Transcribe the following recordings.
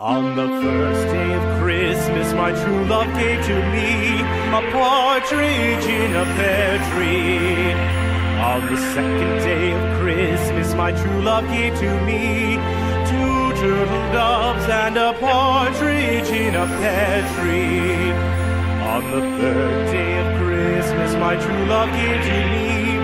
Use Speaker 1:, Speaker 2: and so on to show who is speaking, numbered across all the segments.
Speaker 1: On the first day of Christmas, my true love gave to me a partridge in a pear tree. On the second day of Christmas, my true love gave to me two turtle doves and a partridge in a pear tree. On the third day of Christmas, my true love gave to me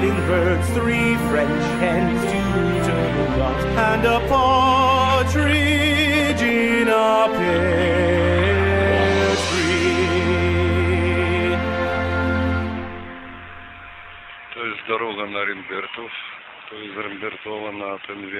Speaker 1: four calling birds, three French hens, two turtle doves, and a partridge in a pear tree.
Speaker 2: То есть дорога на Римбертов, то есть Римбертова на ten